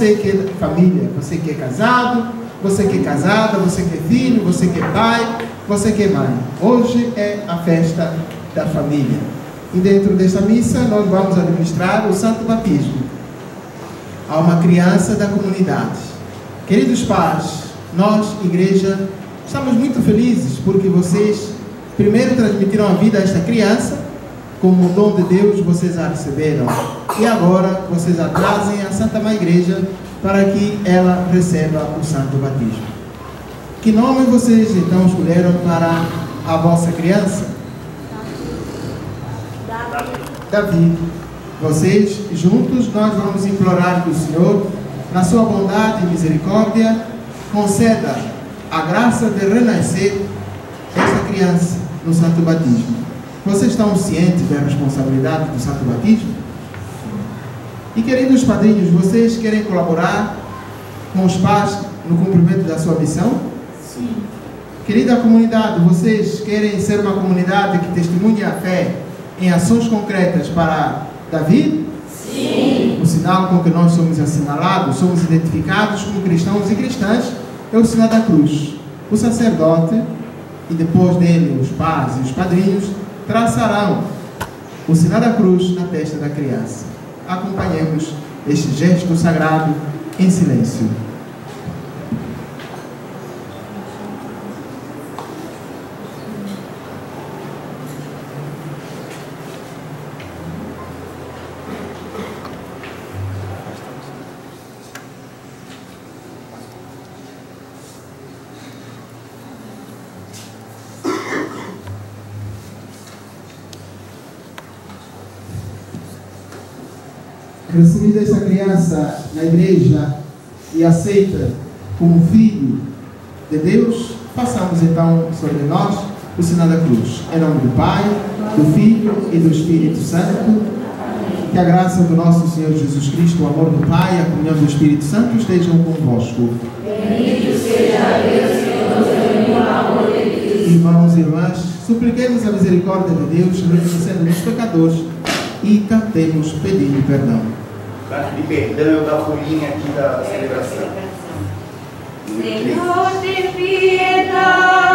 você que é família, você que é casado, você que é casada, você que é filho, você que é pai, você que é mãe. Hoje é a festa da família. E dentro dessa missa nós vamos administrar o Santo Batismo a uma criança da comunidade. Queridos pais, nós, igreja, estamos muito felizes porque vocês primeiro transmitiram a vida a esta criança, como o dom de Deus vocês a receberam. E agora vocês a trazem à Santa Mãe Igreja para que ela receba o Santo Batismo. Que nome vocês então escolheram para a vossa criança? Davi. Vocês, juntos, nós vamos implorar que o Senhor, na sua bondade e misericórdia, conceda a graça de renascer esta criança no Santo Batismo. Vocês estão cientes da responsabilidade do Santo Batismo? E queridos padrinhos, vocês querem colaborar com os pais no cumprimento da sua missão? Sim. Querida comunidade, vocês querem ser uma comunidade que testemunhe a fé em ações concretas para Davi? Sim. O sinal com que nós somos assinalados, somos identificados como cristãos e cristãs, é o sinal da cruz. O sacerdote, e depois dele os pais e os padrinhos, traçarão o sinal da cruz na testa da criança. Acompanhemos este gesto sagrado em silêncio. Criança na igreja e aceita como filho de Deus, façamos então sobre nós o sinal da cruz. Em nome do Pai, do Filho e do Espírito Santo, que a graça do nosso Senhor Jesus Cristo, o amor do Pai e a comunhão do Espírito Santo estejam convosco. Bendito seja Deus que nos uniu ao amor de Cristo. Irmãos e irmãs, supliquemos a misericórdia de Deus, reconhecendo-nos pecadores e cantemos pedindo perdão. Canto de perdão da folhinha aqui da celebração. Senhor de piedade,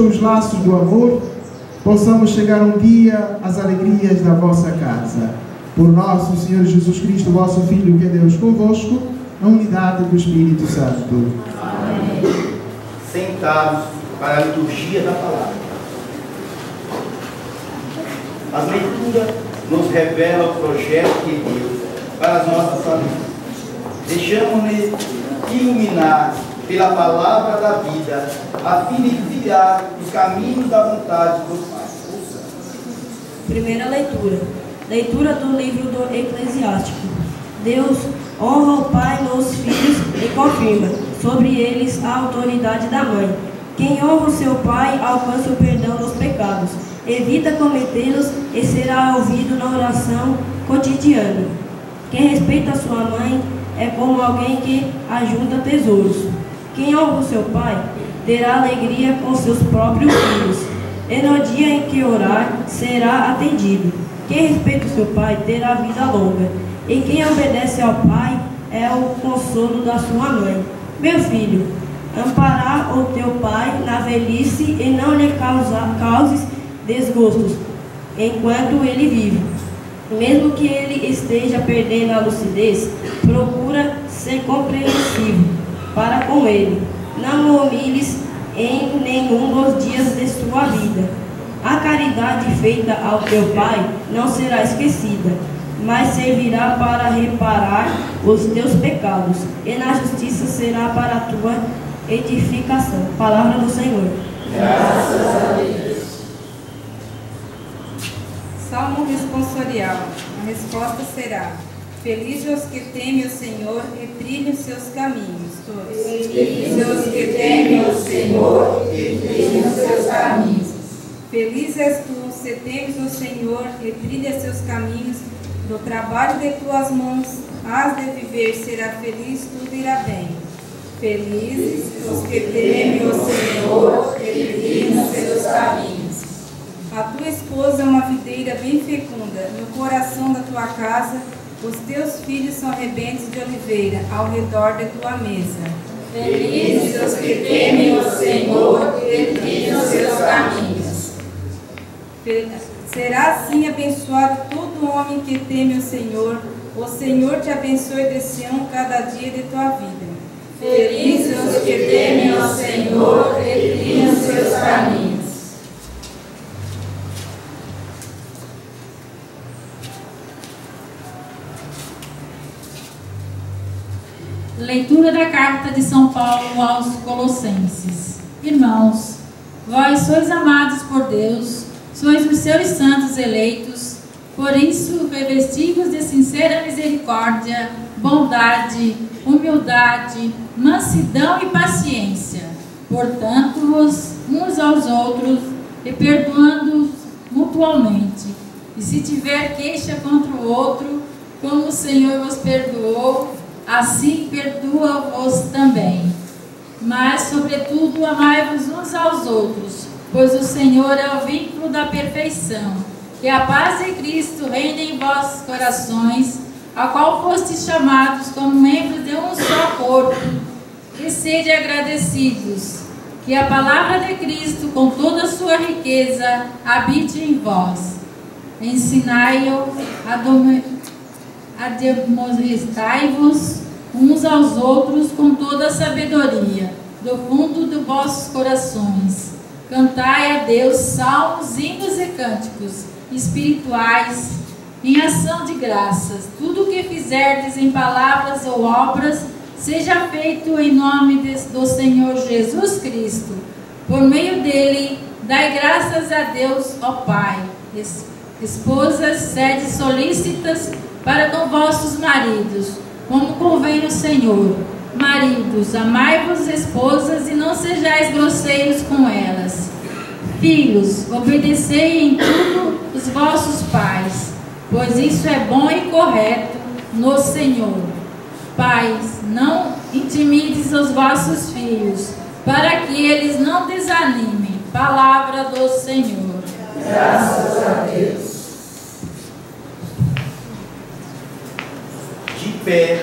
pelos laços do amor, possamos chegar um dia às alegrias da vossa casa. Por nosso Senhor Jesus Cristo, vosso Filho, que é Deus convosco, a unidade do Espírito Santo. Amém. Sentados para a liturgia da palavra. As leituras nos revelam o projeto de Deus para as nossas famílias. Deixamos-nos iluminar pela palavra da vida, a fim de trilhar os caminhos da vontade do Pai. Primeira leitura. Leitura do livro do Eclesiástico. Deus honra o pai nos filhos e confirma sobre eles a autoridade da mãe. Quem honra o seu pai alcança o perdão dos pecados evita cometê-los e será ouvido na oração cotidiana. Quem respeita sua mãe é como alguém que ajunta tesouros. Quem honra o seu pai terá alegria com seus próprios filhos, e no dia em que orar será atendido. Quem respeita o seu pai terá vida longa, e quem obedece ao pai é o consolo da sua mãe. Meu filho, amparar o teu pai na velhice e não lhe causar, causes desgostos enquanto ele vive. Mesmo que ele esteja perdendo a lucidez, procura ser compreensivo para com ele. Não o humilhes em nenhum dos dias de sua vida. A caridade feita ao teu pai não será esquecida, mas servirá para reparar os teus pecados, e na justiça será para a tua edificação. Palavra do Senhor. Graças a Deus. Salmo responsorial. A resposta será: Felizes os que temem o Senhor e trilham seus caminhos. Todos. Felizes os que temem o Senhor e trilham seus caminhos. Feliz és tu, se temes o Senhor e trilha seus caminhos. No trabalho de tuas mãos has de viver, será feliz, tudo irá bem. Felizes os que temem o Senhor e trilham seus caminhos. A tua esposa é uma videira bem fecunda, no coração da tua casa os teus filhos são rebentes de oliveira ao redor de tua mesa. Felizes os que temem o Senhor e trilham seus caminhos. Será assim abençoado todo homem que teme o Senhor. O Senhor te abençoe de Sião cada dia de tua vida. Felizes os que temem o Senhor e trilham seus caminhos. Leitura da carta de São Paulo aos Colossenses. Irmãos, vós sois amados por Deus, sois os seus santos eleitos, por isso revestivos de sincera misericórdia, bondade, humildade, mansidão e paciência, portanto-vos uns aos outros e perdoando-os mutualmente. E se tiver queixa contra o outro, como o Senhor vos perdoou, assim perdoa-vos também. Mas, sobretudo, amai-vos uns aos outros, pois o Senhor é o vínculo da perfeição. Que a paz de Cristo reine em vossos corações, a qual fostes chamados como membros de um só corpo, e sede agradecidos. Que a palavra de Cristo, com toda a sua riqueza, habite em vós. Ensinai-o a admoestai-vos uns aos outros com toda a sabedoria, do fundo dos vossos corações. Cantai a Deus salmos, hinos e cânticos espirituais em ação de graças. Tudo o que fizerdes em palavras ou obras, seja feito em nome de, do Senhor Jesus Cristo. Por meio dele, dai graças a Deus, ó Pai. Esposas, sede solícitas para com vossos maridos, como convém no Senhor. Maridos, amai-vos esposas e não sejais grosseiros com elas. Filhos, obedecei em tudo os vossos pais, pois isso é bom e correto no Senhor. Pais, não intimides os vossos filhos, para que eles não desanimem. Palavra do Senhor. Graças a Deus. Pé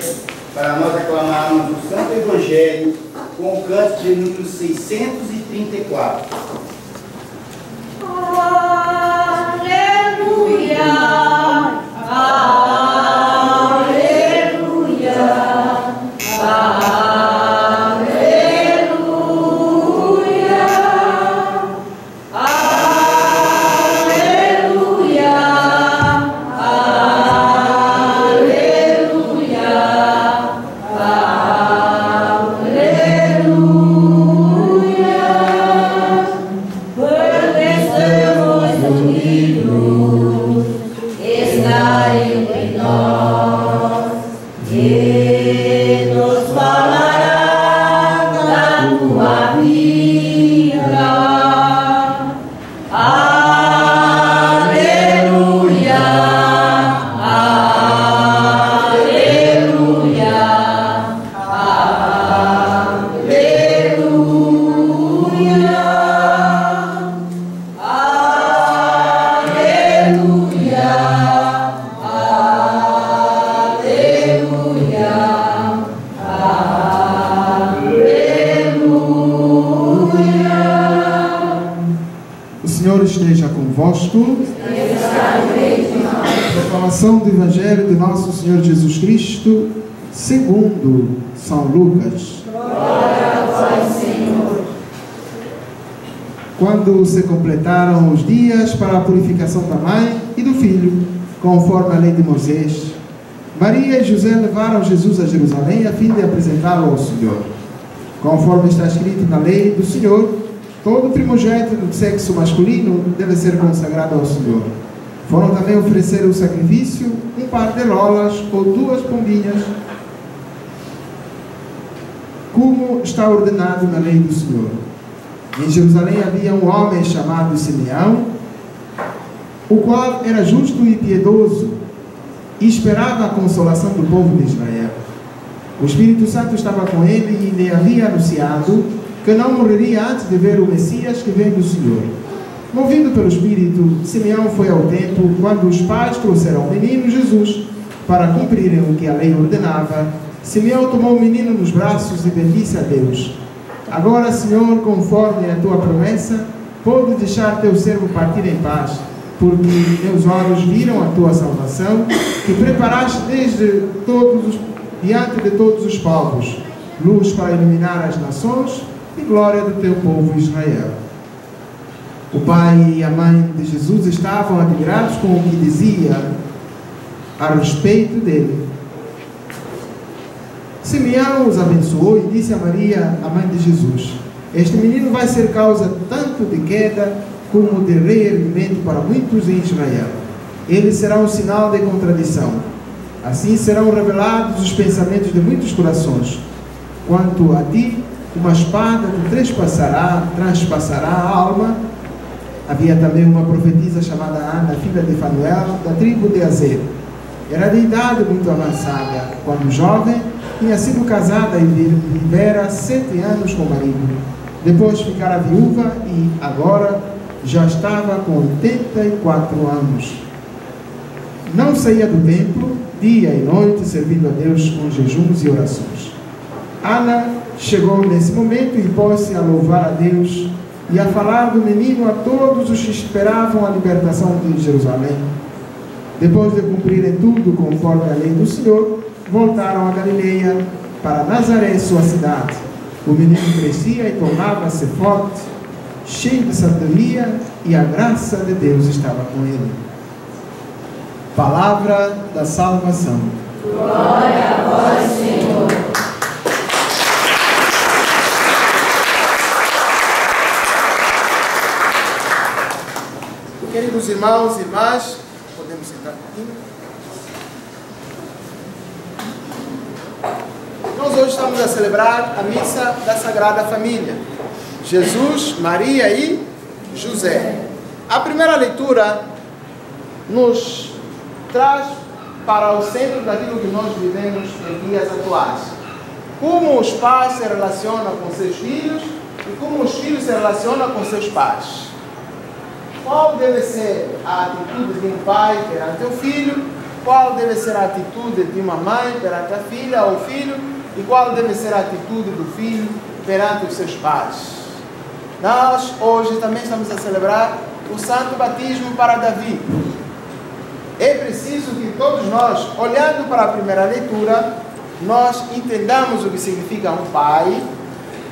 para nós aclamarmos o Santo Evangelho com o canto de número 634. Aleluia! Aleluia! Senhor Jesus Cristo, segundo São Lucas. Quando se completaram os dias para a purificação da mãe e do filho, conforme a lei de Moisés, Maria e José levaram Jesus a Jerusalém a fim de apresentá-lo ao Senhor. Conforme está escrito na lei do Senhor, todo primogênito do sexo masculino deve ser consagrado ao Senhor. Foram também oferecer o sacrifício um par de lolas ou duas pombinhas, como está ordenado na lei do Senhor. Em Jerusalém havia um homem chamado Simeão, o qual era justo e piedoso e esperava a consolação do povo de Israel. O Espírito Santo estava com ele e lhe havia anunciado que não morreria antes de ver o Messias que vem do Senhor. Movido pelo Espírito, Simeão foi ao templo quando os pais trouxeram o menino Jesus para cumprirem o que a lei ordenava. Simeão tomou o menino nos braços e bendisse a Deus. Agora, Senhor, conforme a tua promessa, pode deixar teu servo partir em paz, porque meus olhos viram a tua salvação, que preparaste desde todos os, diante de todos os povos, luz para iluminar as nações e glória do teu povo Israel. O pai e a mãe de Jesus estavam admirados com o que dizia a respeito dele. Simeão os abençoou e disse a Maria, a mãe de Jesus: Este menino vai ser causa tanto de queda como de reerguimento para muitos em Israel. Ele será um sinal de contradição. Assim serão revelados os pensamentos de muitos corações. Quanto a ti, uma espada te trespassará, transpassará a alma. Havia também uma profetisa chamada Ana, filha de Fanuel, da tribo de Azer. Era de idade muito avançada. Quando jovem, tinha sido casada e vivera sete anos com o marido. Depois ficara viúva e, agora, já estava com 84 anos. Não saía do templo, dia e noite, servindo a Deus com jejuns e orações. Ana chegou nesse momento e pôs-se a louvar a Deus e a falar do menino a todos os que esperavam a libertação de Jerusalém. Depois de cumprirem tudo conforme a lei do Senhor, voltaram a Galileia, para Nazaré, sua cidade. O menino crescia e tornava-se forte, cheio de sabedoria, e a graça de Deus estava com ele. Palavra da salvação. Glória a vós, Senhor. Irmãos e irmãs, podemos sentar um pouquinho? Nós hoje estamos a celebrar a missa da Sagrada Família. Jesus, Maria e José. A primeira leitura nos traz para o centro daquilo que nós vivemos em dias atuais. Como os pais se relacionam com seus filhos e como os filhos se relacionam com seus pais. Qual deve ser a atitude de um pai perante o filho? Qual deve ser a atitude de uma mãe perante a filha ou filho? E qual deve ser a atitude do filho perante os seus pais? Nós hoje também estamos a celebrar o santo batismo para Davi. É preciso que todos nós, olhando para a primeira leitura, nós entendamos o que significa um pai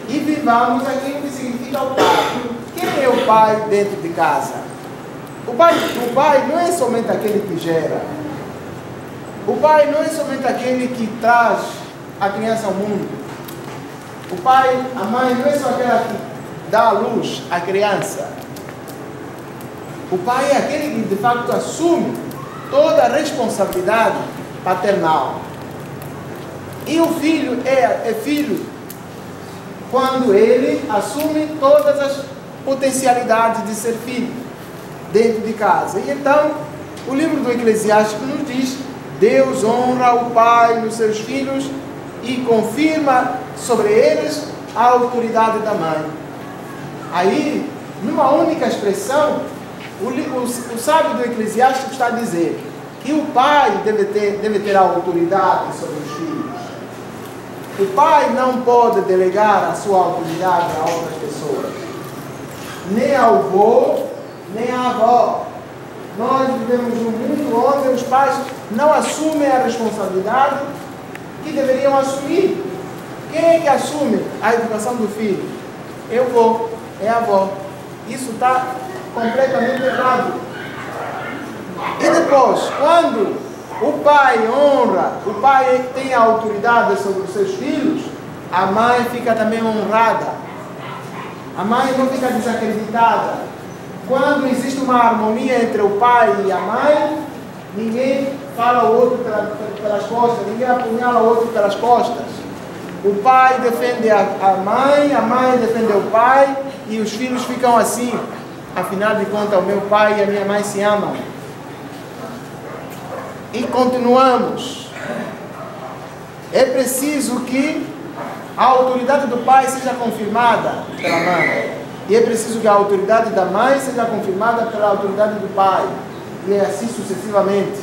e vivamos aquilo que significa o pai. Quem é o pai dentro de casa? O pai, o pai não é somente aquele que gera. O pai não é somente aquele que traz a criança ao mundo. O pai, a mãe não é só aquela que dá a luz à criança. O pai é aquele que de facto assume toda a responsabilidade paternal. E o filho é, é filho quando ele assume todas as potencialidades de ser filho dentro de casa. E então, o livro do Eclesiástico nos diz: Deus honra o pai nos seus filhos e confirma sobre eles a autoridade da mãe. Aí, numa única expressão, o, o, o sábio do Eclesiástico está a dizer que o pai deve ter, deve ter a autoridade sobre os filhos. O pai não pode delegar a sua autoridade a outras pessoas, nem ao avô, nem à avó. vivemos num mundo onde os pais não assumem a responsabilidade que deveriam assumir. Quem é que assume a educação do filho? Eu vou, é a avó. Isso está completamente errado. E depois, quando o pai honra, o pai tem a autoridade sobre os seus filhos, a mãe fica também honrada. A mãe não fica desacreditada. Quando existe uma harmonia entre o pai e a mãe, ninguém fala o outro pelas costas, ninguém apunhala o outro pelas costas. O pai defende a mãe, a mãe defende o pai e os filhos ficam assim. Afinal de contas, o meu pai e a minha mãe se amam. E continuamos. É preciso que a autoridade do pai seja confirmada pela mãe. E é preciso que a autoridade da mãe seja confirmada pela autoridade do pai. E é assim sucessivamente.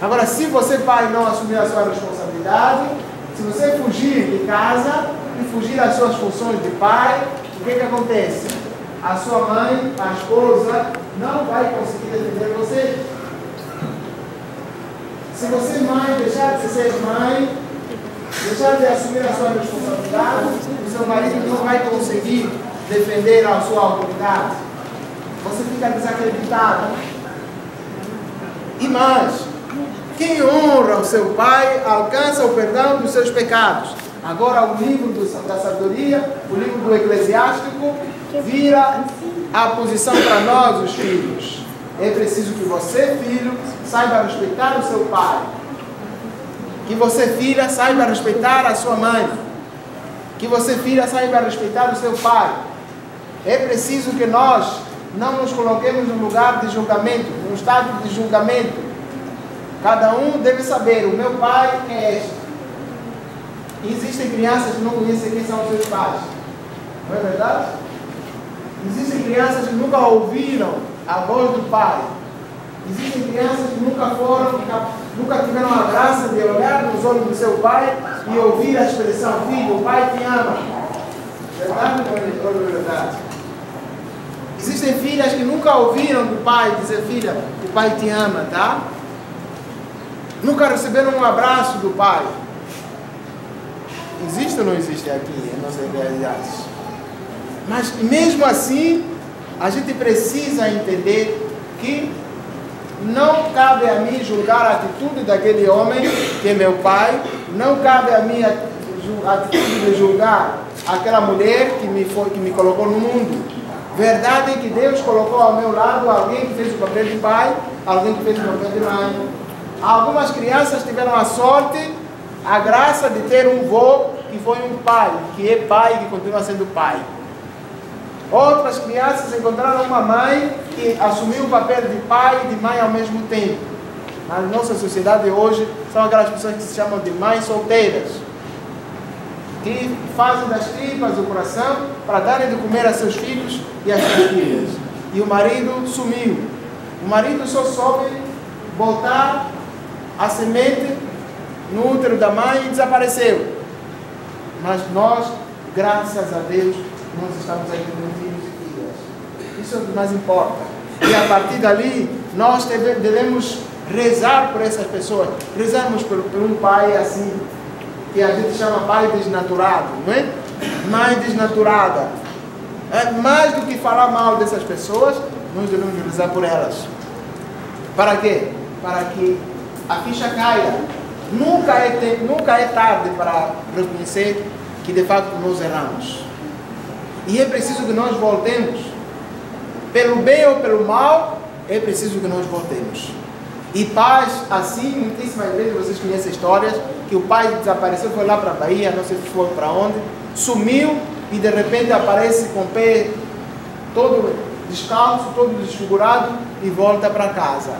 Agora, se você, pai, não assumir a sua responsabilidade, se você fugir de casa e fugir das suas funções de pai, o que, que acontece? A sua mãe, a esposa, não vai conseguir defender você. Se você, mãe, deixar de ser mãe, deixar de assumir a sua responsabilidade, o seu marido não vai conseguir defender a sua autoridade. Você fica desacreditado. E mais, quem honra o seu pai alcança o perdão dos seus pecados. Agora o livro do, da sabedoria, o livro do eclesiástico, vira a posição para nós, os filhos. É preciso que você, filho, saiba respeitar o seu pai. Que você, filha, saiba respeitar a sua mãe. Que você, filha, saiba respeitar o seu pai. É preciso que nós não nos coloquemos no lugar de julgamento, no estado de julgamento. Cada um deve saber, o meu pai é este. Existem crianças que não conhecem quem são os seus pais. Não é verdade? Existem crianças que nunca ouviram a voz do pai. Existem crianças que nunca foram, nunca tiveram a graça de olhar nos olhos do seu pai e ouvir a expressão, filho, o pai te ama. Verdade ou não é verdade? Existem filhas que nunca ouviram do pai dizer, filha, o pai te ama, tá? Nunca receberam um abraço do pai. Existe ou não existe aqui em nossas realidades? Mas mesmo assim, a gente precisa entender que não cabe a mim julgar a atitude daquele homem, que é meu pai, não cabe a mim a atitude de julgar aquela mulher que me, foi, que me colocou no mundo. Verdade é que Deus colocou ao meu lado alguém que fez o papel de pai, alguém que fez o papel de mãe. Algumas crianças tiveram a sorte, a graça de ter um vô que foi um pai, que é pai e que continua sendo pai. Outras crianças encontraram uma mãe que assumiu o papel de pai e de mãe ao mesmo tempo. Na nossa sociedade hoje, são aquelas pessoas que se chamam de mães solteiras que fazem das tripas do coração para darem de comer a seus filhos e às suas filhas. E o marido sumiu. O marido só soube botar a semente no útero da mãe e desapareceu. Mas nós, graças a Deus, nós estamos aí com filhos e filhas. Isso é o que mais importa. E a partir dali, nós devemos rezar por essas pessoas. Rezamos por, por um pai assim, que a gente chama pai desnaturado, não é? Mãe desnaturada. É, mais do que falar mal dessas pessoas, nós devemos rezar por elas. Para quê? Para que a ficha caia. Nunca é, te, nunca é tarde para reconhecer que de fato nós erramos. E é preciso que nós voltemos. Pelo bem ou pelo mal, é preciso que nós voltemos. E pais, assim, muitíssimas vezes vocês conhecem histórias que o pai desapareceu, foi lá para a Bahia, não sei se foi para onde, sumiu e de repente aparece com o pé todo descalço, todo desfigurado e volta para casa.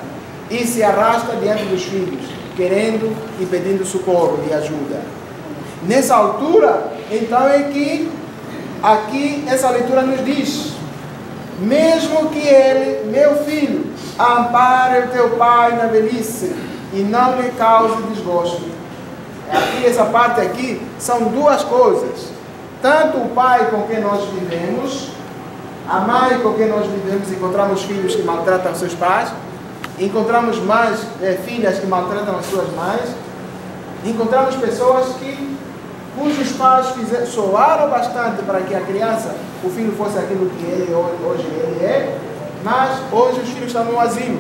E se arrasta diante dos filhos, querendo e pedindo socorro e ajuda. Nessa altura, então é que aqui essa leitura nos diz: mesmo que ele, meu filho, ampare o teu pai na velhice e não lhe cause desgosto. Aqui, essa parte aqui, são duas coisas. Tanto o pai com quem nós vivemos, a mãe com quem nós vivemos, encontramos filhos que maltratam seus pais, encontramos mães, eh, filhas que maltratam as suas mães, encontramos pessoas que cujos pais fizeram, soaram bastante para que a criança, o filho fosse aquilo que ele hoje ele é, mas hoje os filhos estão no asilo.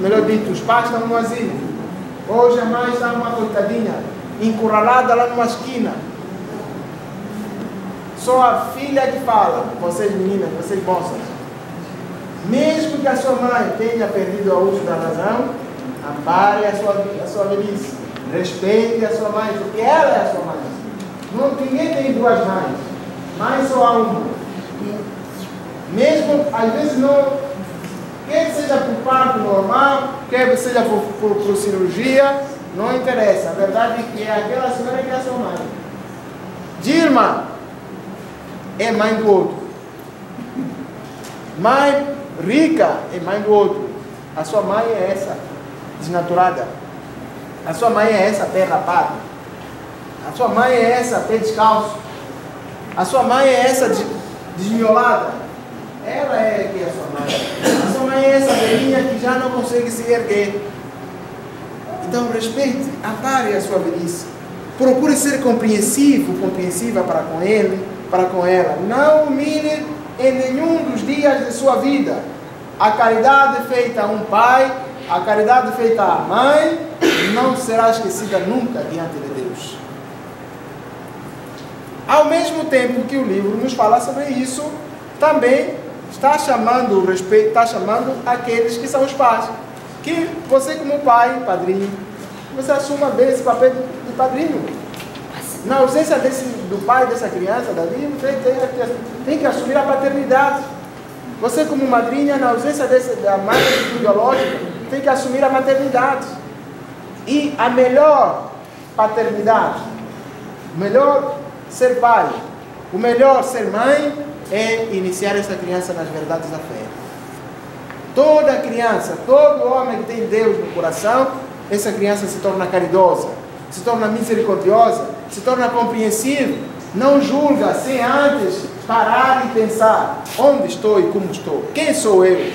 Melhor dito, os pais estão no asilo. Hoje a mãe está uma coitadinha, encurralada lá numa esquina. Só a filha que fala, vocês meninas, vocês moças. Mesmo que a sua mãe tenha perdido o uso da razão, ampare a sua, a sua velhice. Respeite a sua mãe, porque ela é a sua mãe. Não, ninguém tem duas mães. Mãe só há uma. Mesmo, às vezes, não. Quer seja por parto normal, quer seja por, por, por cirurgia, não interessa. A verdade é que é aquela senhora que é a sua mãe. Dilma é mãe do outro. Mãe rica é mãe do outro. A sua mãe é essa, desnaturada. A sua mãe é essa, pé rapado. A sua mãe é essa, pé descalço. A sua mãe é essa, desmiolada. Ela é é a sua mãe. A sua mãe é essa velhinha que já não consegue se erguer. Então respeite, apare a sua velhice. Procure ser compreensivo, compreensiva para com ele, para com ela. Não humilhe em nenhum dos dias de sua vida. A caridade feita a um pai, a caridade feita à mãe, não será esquecida nunca diante de Deus. Ao mesmo tempo que o livro nos fala sobre isso, também está chamando o respeito, está chamando aqueles que são os pais. Que você como pai, padrinho, você assuma bem esse papel de padrinho. Na ausência desse, do pai dessa criança, Davi, você tem, tem que assumir a paternidade. Você como madrinha, na ausência desse, da mãe biológica, tem que assumir a maternidade. E a melhor paternidade, o melhor ser pai, o melhor ser mãe é iniciar essa criança nas verdades da fé. Toda criança, todo homem que tem Deus no coração, essa criança se torna caridosa, se torna misericordiosa, se torna compreensivo, não julga sem antes parar e pensar: onde estou e como estou? Quem sou eu?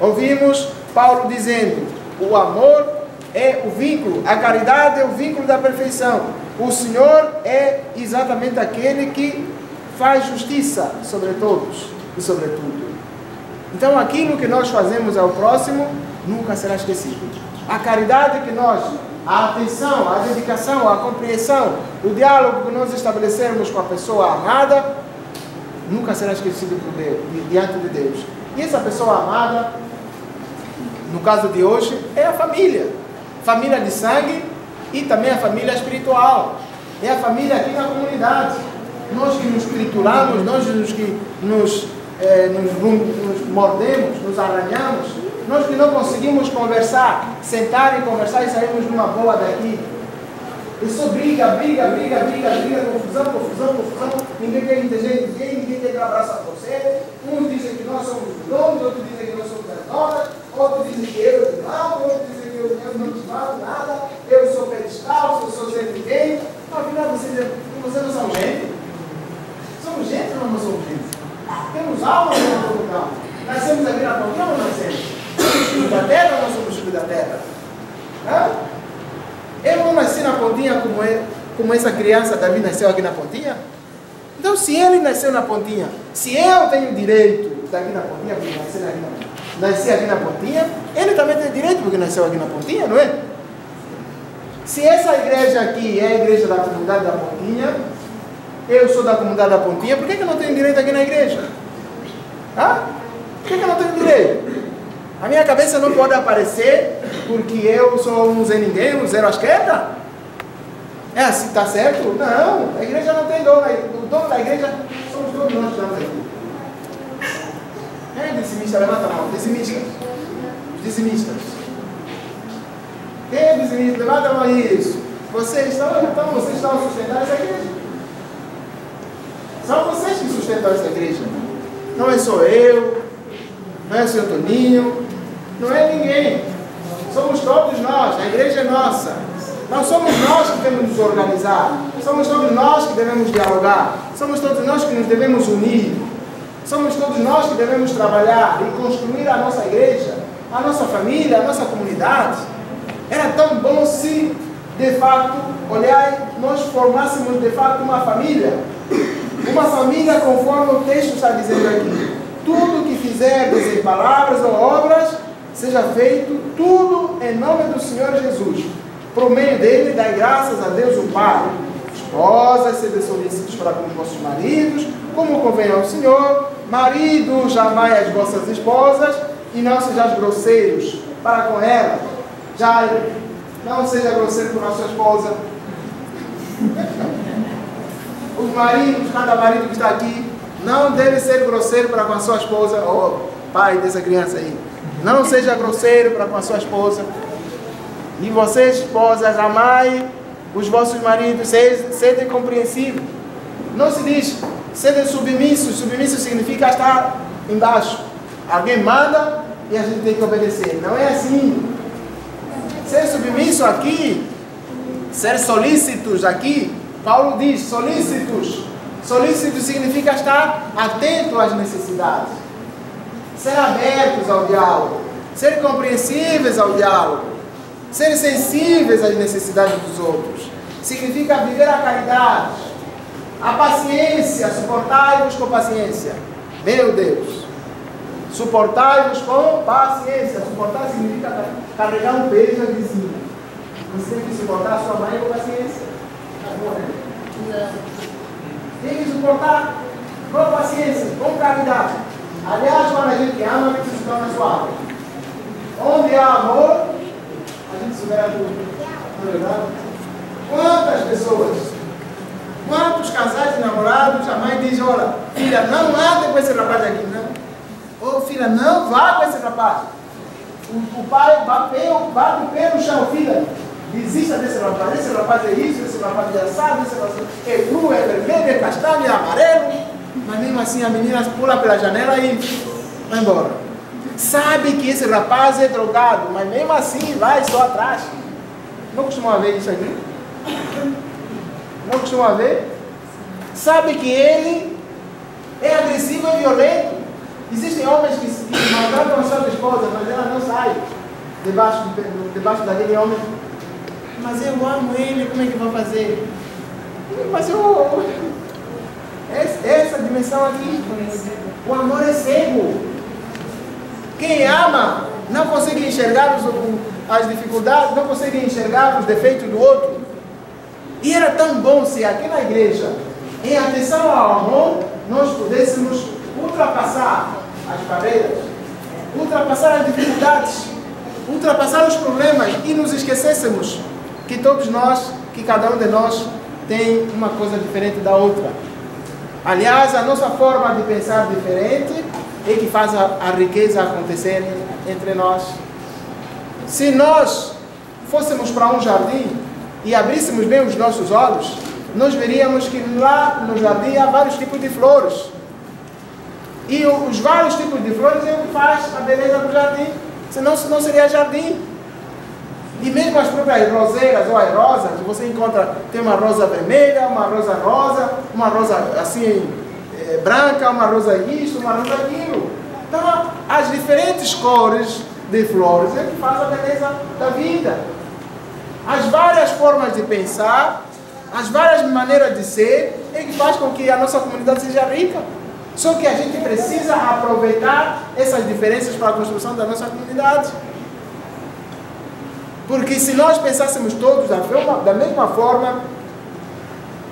Ouvimos Paulo dizendo: o amor é o vínculo, a caridade é o vínculo da perfeição. O Senhor é exatamente aquele que faz justiça sobre todos e sobre tudo. Então, aquilo que nós fazemos ao próximo nunca será esquecido. A caridade que nós a atenção, a dedicação, a compreensão, o diálogo que nós estabelecermos com a pessoa amada, nunca será esquecido por Deus, diante de Deus. E essa pessoa amada, no caso de hoje, é a família. Família de sangue e também a família espiritual. É a família aqui na comunidade. Nós que nos trituramos, nós que nos, eh, nos, nos mordemos, nos arranhamos, nós que não conseguimos conversar, sentar e conversar e sairmos numa boa daqui. Só briga, briga, briga, briga, briga, confusão, confusão, confusão. Ninguém quer entender ninguém, ninguém quer abraçar você. Uns dizem que nós somos os donos, outros dizem que nós somos as donas, outros dizem que eu te amo, outros dizem que eu, não te amo nada, eu sou pé descalço, eu sou sem ninguém. Afinal, vocês, vocês não são gente? Somos gente não somos gente? Temos alma ou não temos alma? Nascemos aqui na pontinha ou não nascemos? somos filhos da terra ou não somos filhos da terra? Hã? Eu não nasci na pontinha como, é, como essa criança Davi nasceu aqui na pontinha? Então, se ele nasceu na pontinha, se eu tenho direito de aqui na pontinha, porque nasci na, nasci aqui na pontinha, ele também tem direito porque nasceu aqui na pontinha, não é? Se essa igreja aqui é a igreja da comunidade da pontinha, eu sou da comunidade da pontinha, por que, que eu não tenho direito aqui na igreja? Hã? Por que, que eu não tenho direito? A minha cabeça não pode aparecer porque eu sou um Zé Ninguém, um zero à esquerda. É assim, está certo? Não, a igreja não tem dono. O dono da igreja somos todos nós que estamos aqui. É dizimista? Levanta a mão. Dizimistas. Dizimistas. Quem é dizimista? Levanta a mão. Isso. Vocês estão, então vocês estão sustentando essa igreja. São vocês que sustentam essa igreja. Não é só eu, não é o senhor Toninho, não é ninguém. Somos todos nós, a igreja é nossa. Não somos nós que temos nos organizar. Somos todos nós que devemos dialogar. Somos todos nós que nos devemos unir. Somos todos nós que devemos trabalhar e construir a nossa igreja a nossa família, a nossa comunidade. Era tão bom se, de fato, olhar, nós formássemos de fato uma família. Uma família conforme o texto está dizendo aqui. Tudo que fizerdes em palavras ou obras, seja feito tudo em nome do Senhor Jesus. Por meio dele, dai graças a Deus o Pai. Esposas, sede solícitos para com os vossos maridos, como convém ao Senhor. Marido, jamais as vossas esposas, e não sejais grosseiros para com ela. Já não seja grosseiro com a sua esposa. Os maridos, cada marido que está aqui, não deve ser grosseiro para com a sua esposa, ou pai dessa criança aí. Não seja grosseiro para com a sua esposa. E vocês, esposas, amai os vossos maridos, sejam compreensivos. Não se diz, sejam submissos. Submisso significa estar embaixo. Alguém manda e a gente tem que obedecer. Não é assim. Ser submisso aqui, ser solícitos aqui, Paulo diz solícitos. Solícitos significa estar atento às necessidades, ser abertos ao diálogo, ser compreensíveis ao diálogo, ser sensíveis às necessidades dos outros. Significa viver a caridade, a paciência, suportai-vos com paciência. Meu Deus. Suportai-vos com paciência. Suportar significa carregar um peso a vizinha. Você tem que suportar a sua mãe com paciência. Né? Tem que suportar com paciência, com caridade. Aliás, quando a gente ama, a gente se torna suave. Onde há amor, a gente supera tudo. Não é verdade? Quantas pessoas, quantos casais namorados, a mãe diz, olha, filha, não ande com esse rapaz aqui, não. Ô filha, não vá com esse rapaz. O, o pai bate, bate o pé no chão, filha. Desista desse rapaz. Esse rapaz é isso, esse rapaz é assado, esse rapaz é cru, é vermelho, é castanho, é amarelo. Mas mesmo assim a menina pula pela janela e vai embora. Sabe que esse rapaz é drogado, mas mesmo assim vai só atrás. Não costuma ver isso aqui? Não costuma ver? Sabe que ele é agressivo e violento. Existem homens que, que maltratam a sua esposa, mas ela não sai debaixo, debaixo daquele homem. Mas eu amo ele, como é que vou fazer? Mas eu. Essa, dimensão aqui. O amor é cego. Quem ama não consegue enxergar as dificuldades, não consegue enxergar os defeitos do outro. E era tão bom se aqui na igreja, em atenção ao amor, nós pudéssemos ultrapassar as barreiras, ultrapassar as dificuldades, ultrapassar os problemas e nos esquecêssemos que todos nós, que cada um de nós tem uma coisa diferente da outra. Aliás, a nossa forma de pensar diferente é que faz a, a riqueza acontecer entre nós. Se nós fôssemos para um jardim e abríssemos bem os nossos olhos, nós veríamos que lá no jardim há vários tipos de flores. E os vários tipos de flores é o que faz a beleza do jardim. Senão não seria jardim. E mesmo as próprias roseiras ou as rosas, você encontra, tem uma rosa vermelha, uma rosa rosa, uma rosa assim, é, branca, uma rosa isto, uma rosa aquilo. Então, as diferentes cores de flores é que faz a beleza da vida. As várias formas de pensar, as várias maneiras de ser, é que faz com que a nossa comunidade seja rica. Só que a gente precisa aproveitar essas diferenças para a construção da nossa comunidade. Porque se nós pensássemos todos da mesma forma,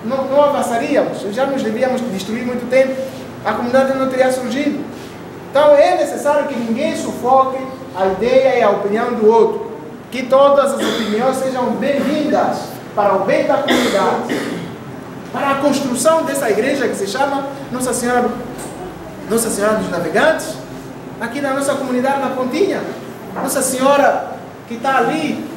não, não avançaríamos, já nos devíamos destruir muito tempo, a comunidade não teria surgido. Então é necessário que ninguém sufoque a ideia e a opinião do outro. Que todas as opiniões sejam bem-vindas para o bem da comunidade, para a construção dessa igreja que se chama Nossa Senhora nossa Senhora dos Navegantes, aqui na nossa comunidade na Pontinha, Nossa Senhora que está ali,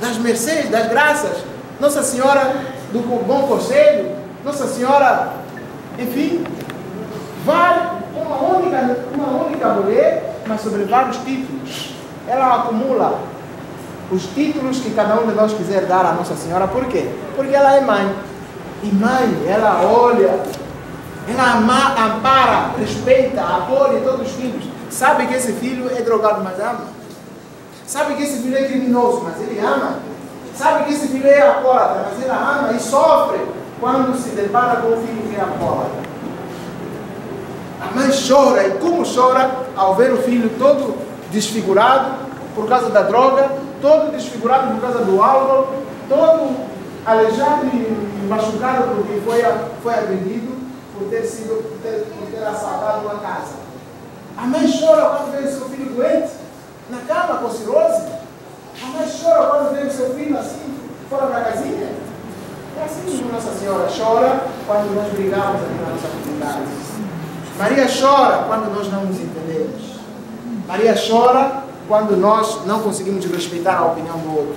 das mercês, das graças, Nossa Senhora do Bom Conselho, Nossa Senhora, enfim, vai uma única, uma única mulher, mas sobre vários títulos. Ela acumula os títulos que cada um de nós quiser dar à Nossa Senhora, por quê? Porque ela é mãe. E mãe, ela olha ela ama, ampara, respeita, acolhe todos os filhos. Sabe que esse filho é drogado, mas ama. Sabe que esse filho é criminoso, mas ele ama. Sabe que esse filho é alcoólatra, mas ele ama e sofre quando se depara com um filho que é alcoólatra. A mãe chora, e como chora ao ver o filho todo desfigurado por causa da droga, todo desfigurado por causa do álcool, todo aleijado e machucado porque foi, foi agredido por ter sido por ter, por ter assaltado uma casa. A mãe chora quando vê o seu filho doente, na cama com cirrose. A mãe chora quando vê o seu filho assim, fora da casinha. É assim que Nossa Senhora chora quando nós brigamos aqui na nossa comunidade. Maria chora quando nós não nos entendemos. Maria chora quando nós não conseguimos respeitar a opinião do outro.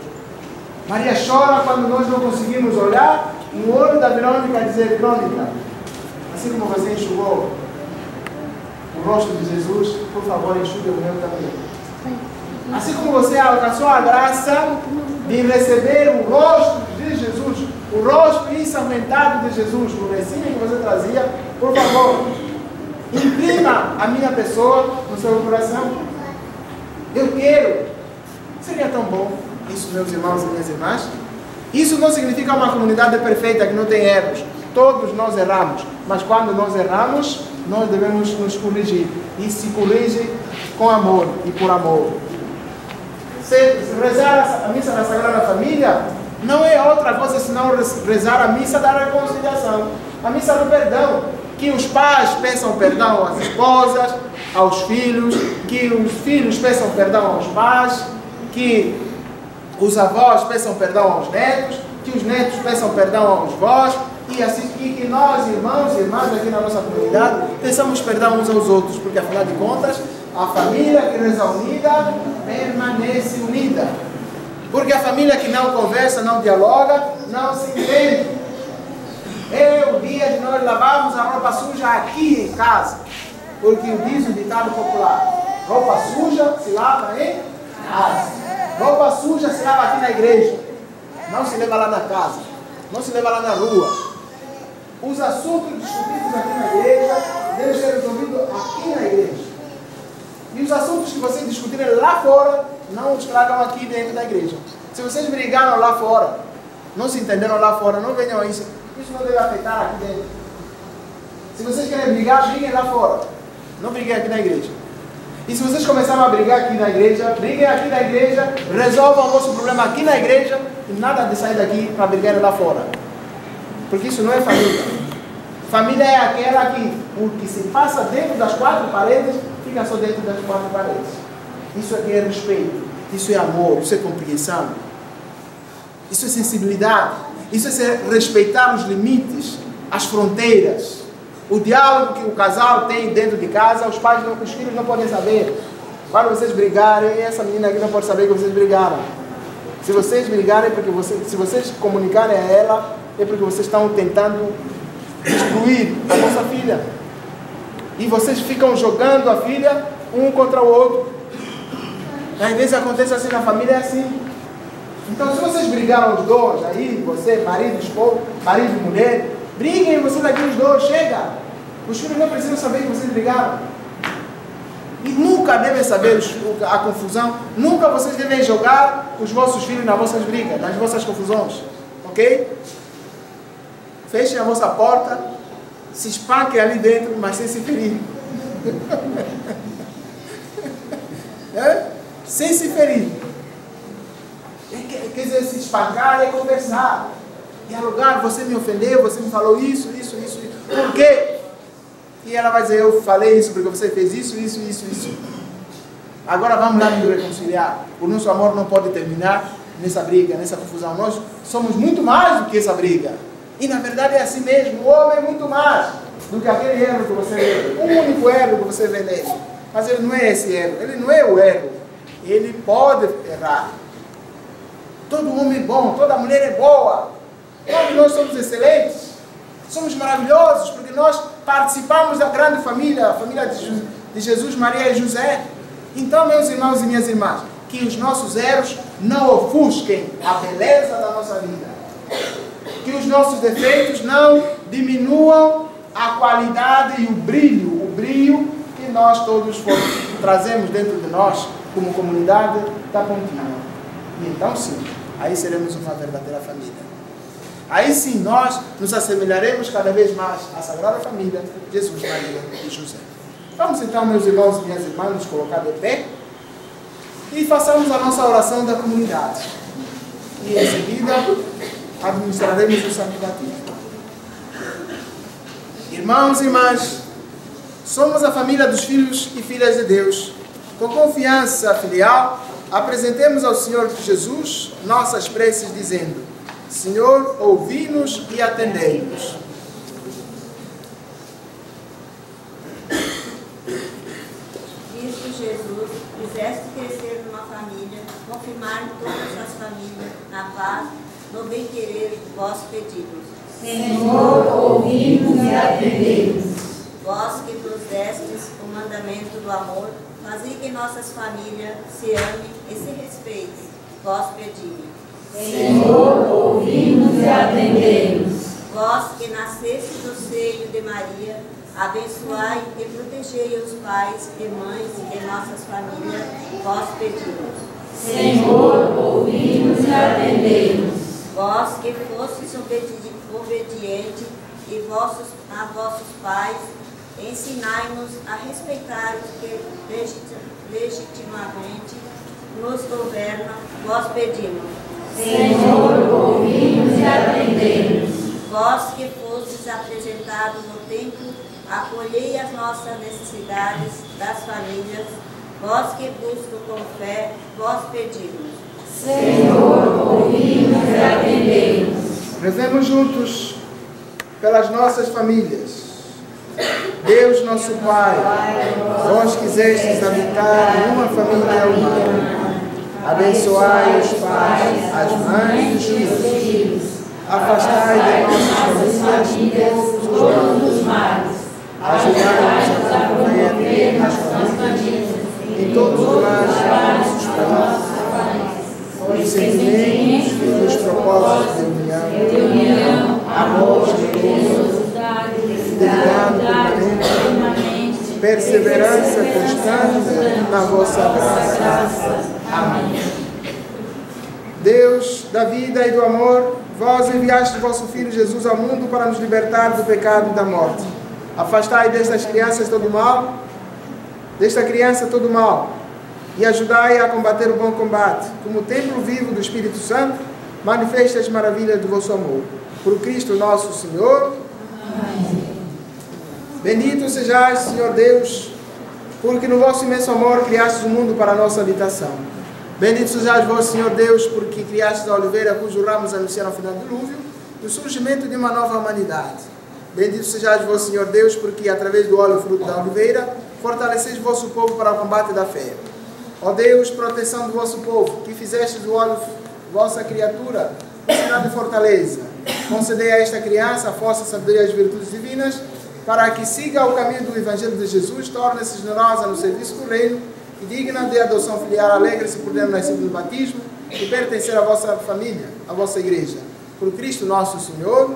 Maria chora quando nós não conseguimos olhar no olho da Verônica e dizer, Verônica, assim como você enxugou o rosto de Jesus, por favor, enxugue o meu também. Assim como você alcançou a graça de receber o rosto de Jesus, o rosto ensanguentado de Jesus, o ensino que você trazia, por favor, imprima a minha pessoa no seu coração. Eu quero. Seria tão bom isso, meus irmãos e minhas irmãs. Isso não significa uma comunidade perfeita que não tem erros. Todos nós erramos, mas quando nós erramos, nós devemos nos corrigir. E se corrige com amor e por amor. Se rezar a missa da Sagrada Família não é outra coisa senão rezar a missa da reconciliação, a missa do perdão. Que os pais peçam perdão às esposas, aos filhos, que os filhos peçam perdão aos pais, que os avós peçam perdão aos netos, que os netos peçam perdão aos avós, e assim e que nós, irmãos e irmãs aqui na nossa comunidade, peçamos perdão uns aos outros, porque afinal de contas, a família que reza unida permanece unida. Porque a família que não conversa, não dialoga, não se entende. É o dia de nós lavarmos a roupa suja aqui em casa. Porque diz o ditado popular: roupa suja se lava em casa. Roupa suja se lava aqui na igreja. Não se leva lá na casa. Não se leva lá na rua. Os assuntos discutidos aqui na igreja devem ser resolvidos aqui na igreja. E os assuntos que vocês discutirem lá fora, não os tragam aqui dentro da igreja. Se vocês brigaram lá fora, não se entenderam lá fora, não venham a isso. Isso não deve afetar aqui dentro. Se vocês querem brigar, briguem lá fora. Não briguem aqui na igreja. E se vocês começaram a brigar aqui na igreja, briguem aqui na igreja, resolvam o vosso problema aqui na igreja e nada de sair daqui para brigar lá fora. Porque isso não é família. Família é aquela que o que se passa dentro das quatro paredes fica só dentro das quatro paredes. Isso aqui é respeito, isso é amor, isso é compreensão, isso é sensibilidade, isso é respeitar os limites, as fronteiras, o diálogo que o casal tem dentro de casa, os pais, não, os filhos não podem saber. Quando vocês brigarem, essa menina aqui não pode saber que vocês brigaram. Se vocês brigarem, porque vocês, se vocês comunicarem a ela, é porque vocês estão tentando destruir a nossa filha. E vocês ficam jogando a filha um contra o outro. Às vezes acontece assim na família, é assim. Então, se vocês brigaram os dois, aí, você, marido, esposo, marido e mulher, briguem vocês aqui os dois, chega. Os filhos não precisam saber que vocês brigaram. E nunca devem saber a confusão. Nunca vocês devem jogar os vossos filhos nas vossas brigas, nas vossas confusões. Ok? Fechem a vossa porta, se espanquem ali dentro, mas sem se ferir. é? Sem se ferir. Quer dizer, se espancar é conversar. Dialogar, você me ofendeu, você me falou isso, isso, isso. Por quê? E ela vai dizer, eu falei isso porque você fez isso, isso, isso, isso. Agora vamos lá nos reconciliar. O nosso amor não pode terminar nessa briga, nessa confusão. Nós somos muito mais do que essa briga. E na verdade é assim mesmo. O homem é muito mais do que aquele erro que você vê. Um único erro que você vê nele. Mas ele não é esse erro. Ele não é o erro. Ele pode errar. Todo homem é bom, toda mulher é boa. Todos nós somos excelentes. Somos maravilhosos porque nós participamos da grande família, a família de Jesus, Maria e José. Então, meus irmãos e minhas irmãs, que os nossos erros não ofusquem a beleza da nossa vida que os nossos defeitos não diminuam a qualidade e o brilho, o brilho que nós todos trazemos dentro de nós como comunidade da contínua. E então sim, aí seremos uma verdadeira família. Aí sim nós nos assemelharemos cada vez mais à Sagrada Família, Jesus, Maria e José. Vamos então, meus irmãos e minhas irmãs, nos colocar de pé e façamos a nossa oração da comunidade. E em seguida administraremos o Santo Batismo. Irmãos e irmãs, somos a família dos filhos e filhas de Deus. Com confiança filial, apresentemos ao Senhor Jesus nossas preces, dizendo: Senhor, ouvi-nos e atendei-nos. Cristo Jesus, fizeste crescer numa família, confirmar em todas as famílias, na paz, no bem-querer, vós pedimos. Senhor, ouvimos e atendemos. Vós que nos destes o mandamento do amor, fazei que nossas famílias se amem e se respeitem. Vós pedimos. Senhor, ouvimos e atendemos. Vós que nasceste do seio de Maria, abençoai e protegei os pais e mães de nossas famílias, vós pedimos. Senhor, ouvimos e atendemos. Vós que fostes obedi obediente e vossos, a vossos pais, ensinai-nos a respeitar os que legit legitimamente nos governam, vós pedimos. Senhor, ouvimos e atendemos. Vós que fostes apresentados no templo, acolhei as nossas necessidades das famílias, vós que buscam com fé, vós pedimos. Senhor, ouvimos e atendemos. Rezemos juntos pelas nossas famílias. Deus nosso Pai, vós quisestes habitar em uma família unida. Abençoai os pais, as mães e os filhos. Afastai de nossas famílias todos os males. Ajudai-nos a promover as famílias em todos os lares nossos Os sentimentos e os propósitos de união, amor, generosidade, fidelidade permanente, perseverança constante na vossa graça. Amém. Deus da vida e do amor, vós enviaste vosso Filho Jesus ao mundo para nos libertar do pecado e da morte. Afastai destas crianças todo mal, desta criança todo mal, e ajudai a combater o bom combate, como templo vivo do Espírito Santo, manifeste as maravilhas do vosso amor. Por Cristo nosso Senhor. Amém. Bendito sejais, Senhor Deus, porque no vosso imenso amor criastes o mundo para a nossa habitação. Bendito sejais vós, Senhor Deus, porque criastes a oliveira cujos ramos anunciaram o final do dilúvio e o surgimento de uma nova humanidade. Bendito sejais vós, Senhor Deus, porque através do óleo fruto da oliveira fortaleceis o vosso povo para o combate da fé. Ó Deus, proteção do vosso povo, que fizestes do óleo vossa criatura um sinal de fortaleza. Concedei a esta criança a força, a sabedoria e as virtudes divinas, para que siga o caminho do Evangelho de Jesus, torne-se generosa no serviço do reino e digna de adoção filial, alegre-se por ter nascido no batismo e pertencer à vossa família, à vossa igreja. Por Cristo nosso Senhor.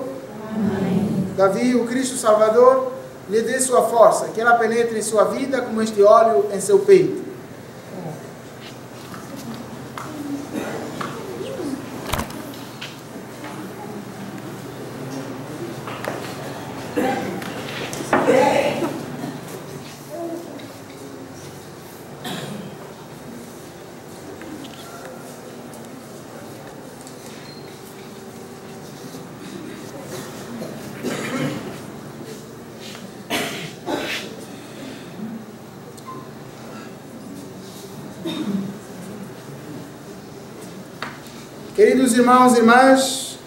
Amém. Davi, o Cristo Salvador, lhe dê sua força, que ela penetre em sua vida como este óleo em seu peito. Queridos irmãos e irmãs,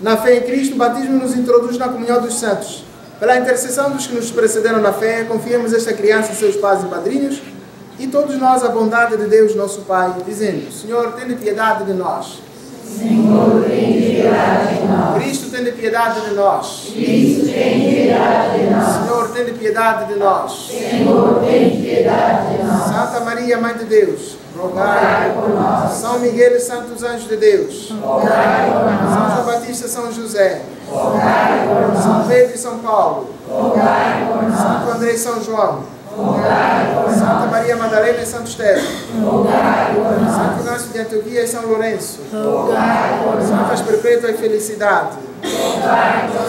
na fé em Cristo, o batismo nos introduz na comunhão dos santos. Pela intercessão dos que nos precederam na fé, confiemos esta criança a seus pais e padrinhos e todos nós a bondade de Deus, nosso Pai, dizendo: Senhor, tenha piedade de nós. Senhor, tem piedade de nós. Cristo, tenha piedade de nós. Cristo, tem piedade de nós. Senhor, tenha piedade de nós. Senhor, tem piedade de nós. Santa Maria, Mãe de Deus, rogai por nós. São Miguel e Santos Anjos de Deus, Rogai por São nós. João Batista, São José, Rogai por São nós. Pedro e São Paulo, Rogai por Santo nós. André e São João, Santa Maria Madalena e Santo Estevão. Santo Inácio de Antioquia e São Lourenço. Santas Perpétua e Felicidade.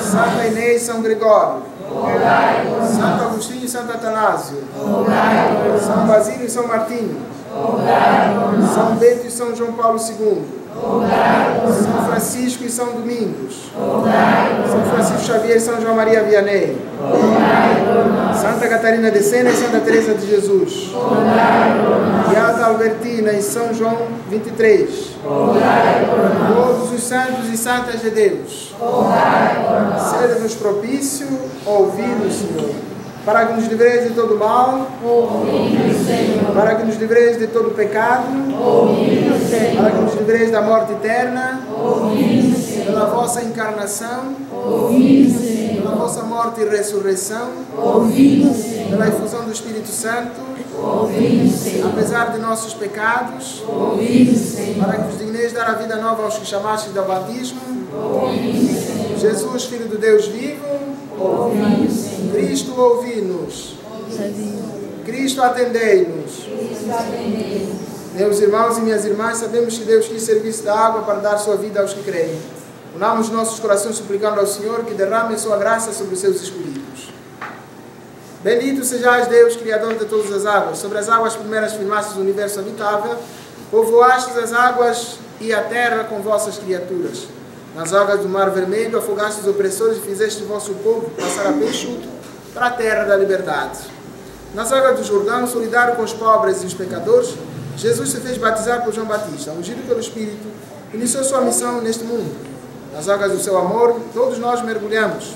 Santa Inês e São Gregório. Santo Agostinho e Santo Atanásio. São Basílio e São Martinho. São Bento e São João Paulo II. São Francisco e São Domingos. São Francisco Xavier e São João Maria Vianney. Santa Catarina de Sena e Santa Teresa de Jesus. Beata Albertina e São João 23. Todos os santos e santas de Deus. Seja-nos propício, ouvi-nos, Senhor para que nos livreis de todo mal, para que nos livreis de todo pecado, para que nos livreis da morte eterna, pela vossa encarnação, pela vossa morte e ressurreição, pela infusão do Espírito Santo, apesar de nossos pecados, para que nos digneis dar a vida nova aos que chamastes do batismo, Jesus, Filho do Deus vivo, Cristo, ouvi-nos. Cristo, atendei-nos. Meus irmãos e minhas irmãs, sabemos que Deus quis servir-se da água para dar sua vida aos que creem. Unamos nossos corações suplicando ao Senhor que derrame sua graça sobre os seus escolhidos. Bendito sejais Deus, Criador de todas as águas. Sobre as águas primeiras firmastes do universo habitável, povoastes as águas e a terra com vossas criaturas. Nas águas do Mar Vermelho afogaste os opressores e fizeste o vosso povo passar a pé para a terra da liberdade. Nas águas do Jordão, solidário com os pobres e os pecadores, Jesus se fez batizar por João Batista, ungido pelo Espírito, iniciou sua missão neste mundo. Nas águas do seu amor, todos nós mergulhamos.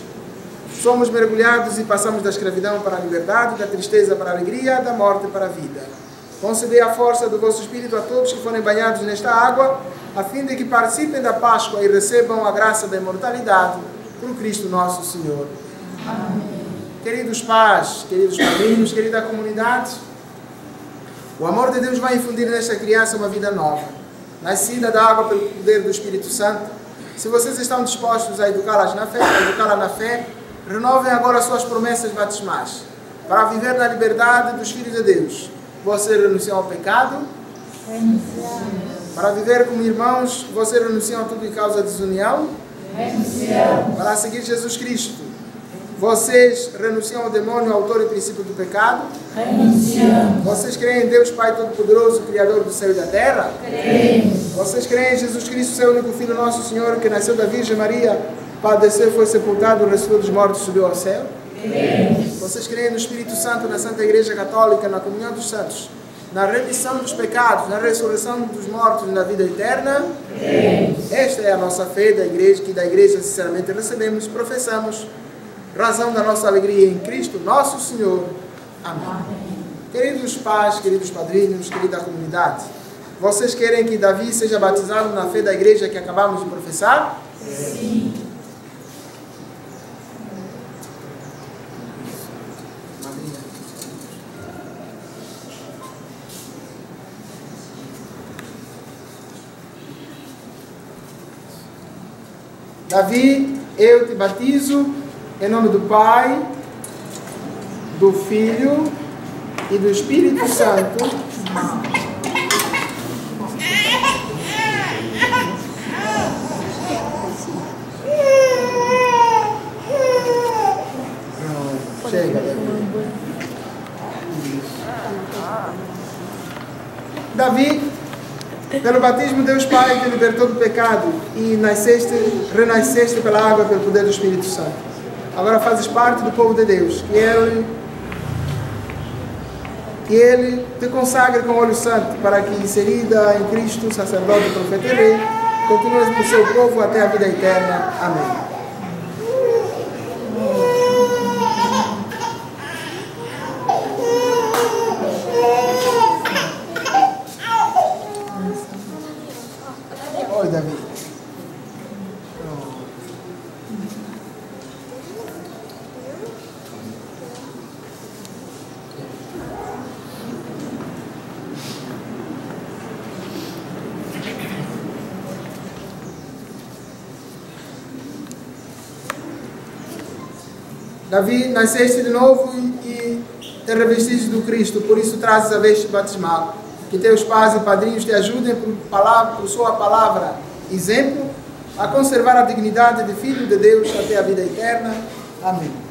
Somos mergulhados e passamos da escravidão para a liberdade, da tristeza para a alegria, da morte para a vida. Concedei a força do vosso Espírito a todos que forem banhados nesta água a fim de que participem da Páscoa e recebam a graça da imortalidade por Cristo nosso Senhor. Amém. Queridos pais, queridos padrinhos, querida comunidade, o amor de Deus vai infundir nesta criança uma vida nova, nascida da água pelo poder do Espírito Santo. Se vocês estão dispostos a educá-la na fé, educá-la na fé, renovem agora suas promessas batismais para viver na liberdade dos filhos de Deus. Você renunciou ao pecado? Renunciamos. Para viver como irmãos, você renunciam a tudo em causa de desunião? Renunciamos. Para seguir Jesus Cristo, vocês renunciam ao demônio, autor e princípio do pecado? Renunciamos. Vocês creem em Deus Pai Todo-Poderoso, Criador do céu e da terra? Cremos. Vocês creem em Jesus Cristo, seu único Filho, nosso Senhor, que nasceu da Virgem Maria, padeceu, foi sepultado, ressuscitou dos mortos, subiu ao céu? Cremos. Vocês creem no Espírito Santo, na Santa Igreja Católica, na comunhão dos santos? na remissão dos pecados, na ressurreição dos mortos e na vida eterna? Esta é a nossa fé da igreja, que da igreja sinceramente recebemos, professamos, razão da nossa alegria em Cristo, nosso Senhor. Amém. Amém. Queridos pais, queridos padrinhos, querida comunidade, vocês querem que Davi seja batizado na fé da igreja que acabamos de professar? Sim. Davi, eu te batizo em nome do Pai, do Filho e do Espírito Santo. Chega. Davi pelo batismo, Deus Pai te libertou do pecado e nasceste, renasceste pela água pelo poder do Espírito Santo. Agora fazes parte do povo de Deus. Que Ele, que Ele te consagre com óleo santo para que, inserida em Cristo, sacerdote, profeta e rei, continues no seu povo até a vida eterna. Amém. Davi, nasceste de novo e, te revestiste do Cristo, por isso trazes a veste batismal. Que teus pais e padrinhos te ajudem por, palavra, por sua palavra, exemplo, a conservar a dignidade de filho de Deus até a vida eterna. Amém.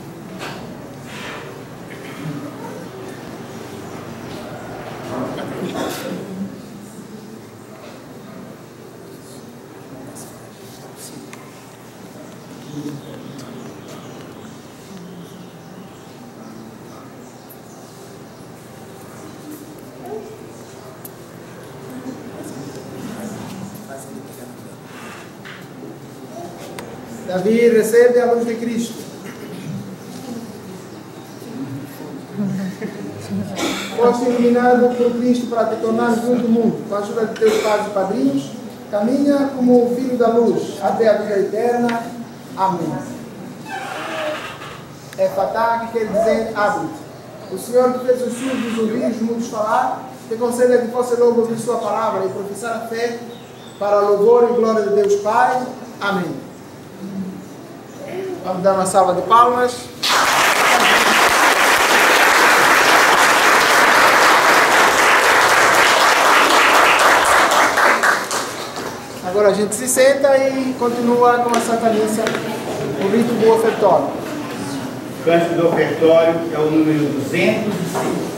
Davi recebe a luz de Cristo. Foste iluminado por Cristo para te tornar luz do mundo. Com a ajuda de teus pais e padrinhos, caminha como filho da luz até a vida eterna. Amém. É fatá que quer dizer hábito. O Senhor que fez os surdos ouvir os mudos falar, te conceda que possa logo ouvir sua palavra e professar a fé para o louvor e glória de Deus Pai. Amém. Vamos dar uma salva de palmas. Agora a gente se senta e continua com a Santa Missa, o rito do ofertório. O cântico do ofertório é o número 206.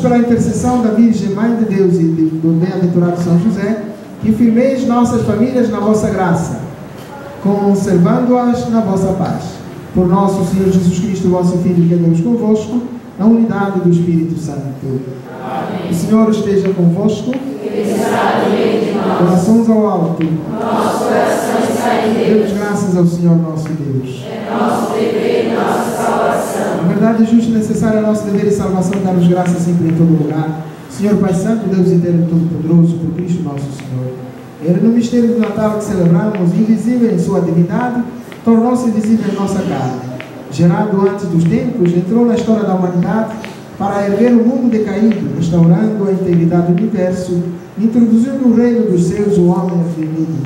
Pela intercessão da Virgem Mãe de Deus e do bem-aventurado São José que firmeis nossas famílias na vossa graça conservando-as na vossa paz. Por nosso Senhor Jesus Cristo, vosso Filho, que Deus convosco, na unidade do Espírito Santo. O Senhor esteja convosco. Corações ao alto. Demos graças ao Senhor nosso Deus. Na verdade, justo e necessário é nosso dever e salvação dar-nos graças sempre em todo lugar. Senhor Pai Santo, Deus eterno e todo-poderoso, por Cristo nosso Senhor. Ele, no mistério do Natal que celebramos, invisível em sua divindade, tornou-se visível em nossa carne. Gerado antes dos tempos, entrou na história da humanidade para erguer o mundo decaído, restaurando a integridade do universo, introduzindo o reino dos céus, o homem aflimido.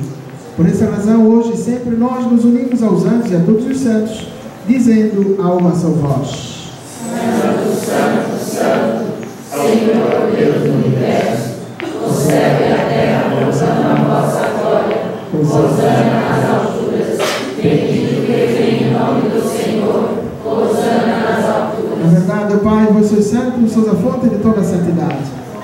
Por essa razão, hoje e sempre nós nos unimos aos anjos e a todos os santos, dizendo a uma só voz. Santo, Santo, Senhor Deus do universo, concede a terra, a vossa glória, concede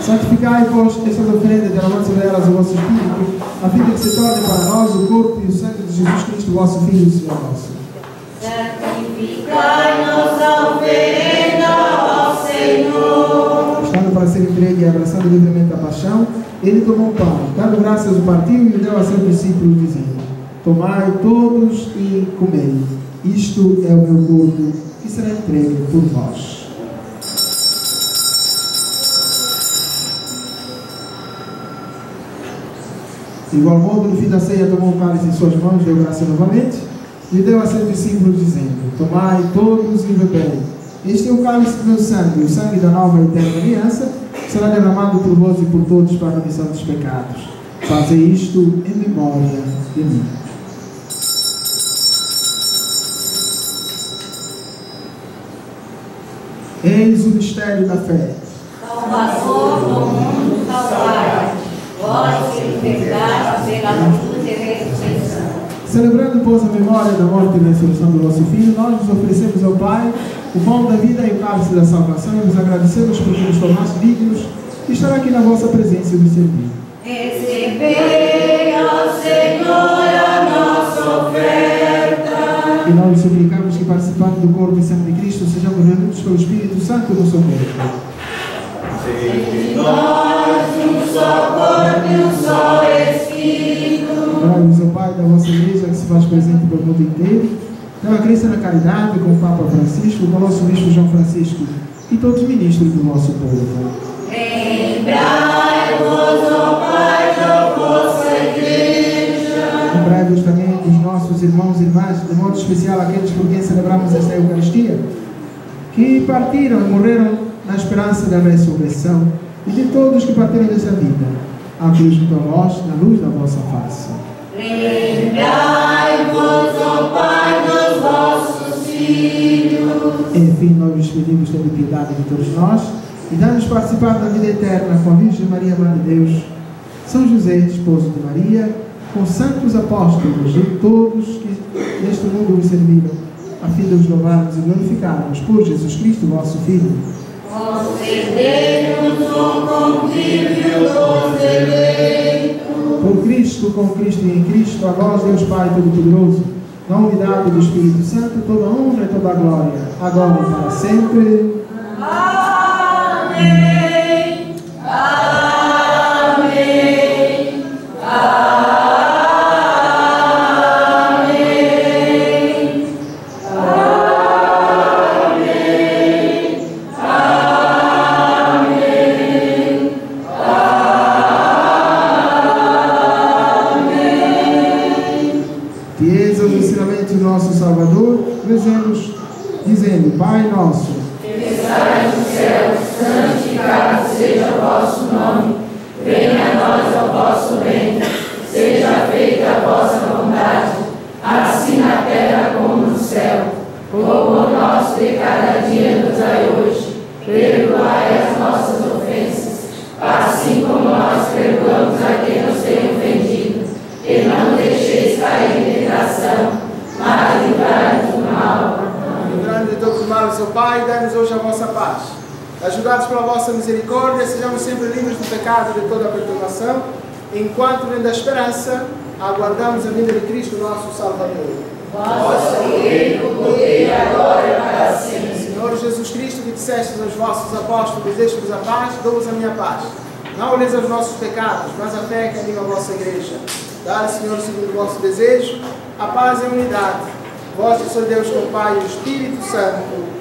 Santificai, vós, estas oferendas, derramando delas o vosso Espírito, a fim de que se torne para nós o corpo e o sangue de Jesus Cristo, vosso Filho e Senhor nosso. Santificai-nos a oferenda ao Senhor. Estando para ser entregue e abraçando livremente a paixão, ele tomou o pão, dando graças, o partiu e o deu a seus discípulos, dizendo: Tomai todos e comei. Isto é o meu corpo, que será entregue por vós. De igual modo, no fim da ceia, tomou o cálice em suas mãos, deu graça novamente, e deu a seus discípulos, dizendo: Tomai todos e bebei. Este é o cálice do meu sangue, o sangue da nova e eterna aliança, será derramado por vós e por todos para a remissão dos pecados. Fazei isto em memória de mim. Eis o mistério da fé. Salvador do mundo, salvai. Vós que pecaste pela cruz e ressurreição. Celebrando, pois, a memória da morte e ressurreição do vosso Filho, nós vos oferecemos ao Pai o pão da vida e o cálice da salvação e vos agradecemos porque nos tornaste dignos de estar aqui na vossa presença e vos servir. Recebei, ó Senhor, a nossa oferta. E nós suplicamos que, participando do corpo e sangue de Cristo, sejamos reunidos pelo Espírito Santo no seu corpo. Um só corpo e um só Espírito. Ao Pai da vossa igreja que se faz presente pelo mundo inteiro. Pela crença na caridade com o Papa Francisco, com o nosso Bispo João Francisco e todos os ministros do nosso povo. Lembrai-vos, ó Pai, da vossa igreja. Lembrai-vos também dos nossos irmãos e irmãs, de modo especial aqueles por quem celebramos esta Eucaristia, que partiram e morreram na esperança da ressurreição, e de todos que partiram dessa vida, a cruz junto a vós, na luz da vossa face. Lembrai-vos, ó Pai, dos vossos filhos. Enfim, nós vos pedimos tendo piedade de todos nós e dá-nos participar da vida eterna com a Virgem Maria, Mãe de Deus, São José, esposo de Maria, com santos apóstolos e todos que neste mundo vos serviram, a fim de os louvarmos e glorificarmos por Jesus Cristo, vosso Filho. Concedei-nos o convívio dos eleitos. Por Cristo, com Cristo e em Cristo, a vós, Deus Pai Todo-Poderoso, na unidade do Espírito Santo, toda honra e toda glória, agora e para sempre. Amém. Enquanto, vendo a esperança, aguardamos a vinda de Cristo, nosso Salvador. Senhor Jesus Cristo, que dissestes aos vossos apóstolos, deixe-vos a paz, dou-vos a minha paz. Não olheis aos nossos pecados, mas a fé que anima a vossa igreja. Dá, Senhor, segundo o vosso desejo, a paz e a unidade. Vós sois Deus com o Pai e o Espírito Santo.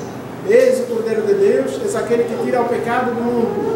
Eis o Cordeiro de Deus, eis aquele que tira o pecado do mundo.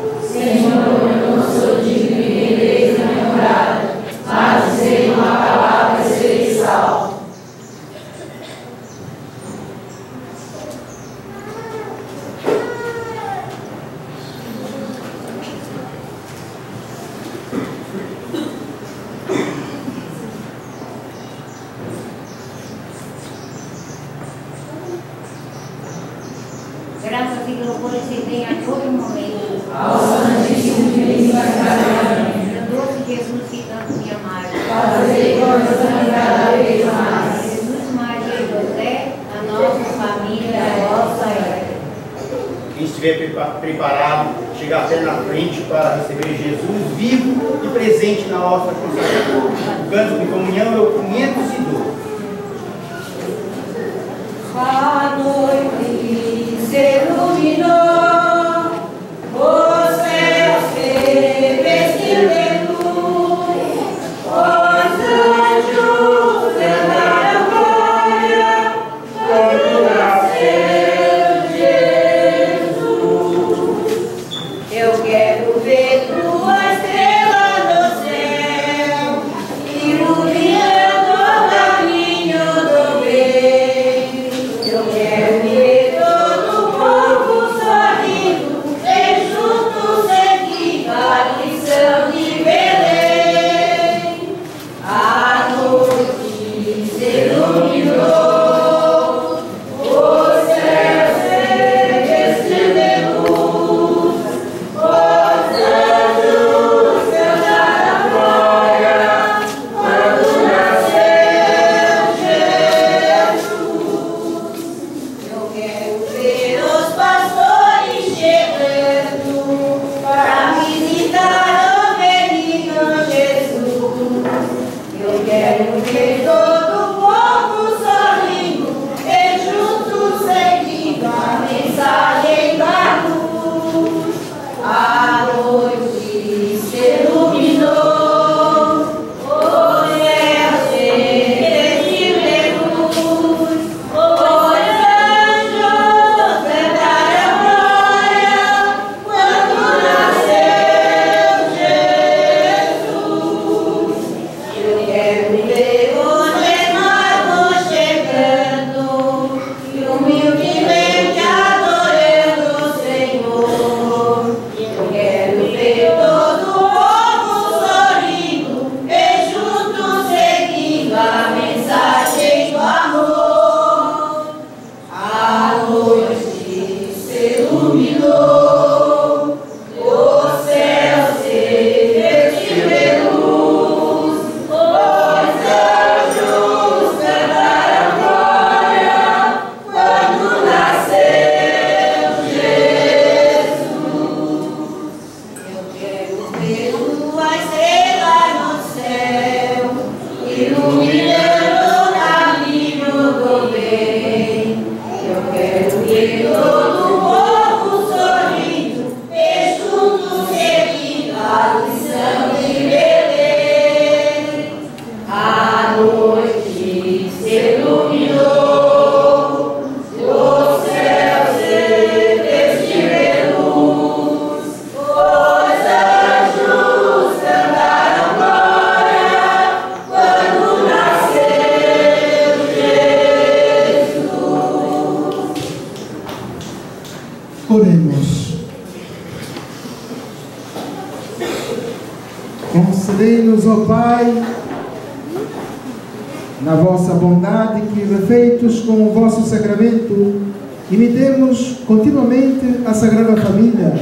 continuamente a Sagrada Família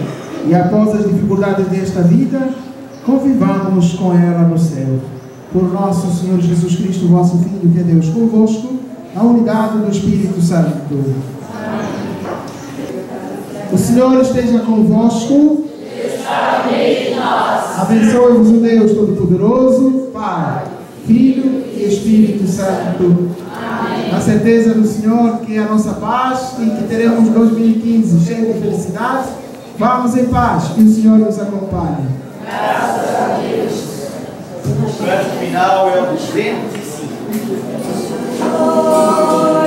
e após as dificuldades desta vida, convivamos com ela no céu. Por nosso Senhor Jesus Cristo, vosso Filho, que é Deus convosco, a unidade do Espírito Santo. O Senhor esteja convosco. Abençoe-vos o Deus Todo-Poderoso, Pai, Filho e Espírito Santo. A certeza do Senhor que é a nossa paz e que teremos 2015 cheio de felicidade. Vamos em paz, que o Senhor nos acompanhe. Graças a Deus. O prato final é o dos ventos. Oh,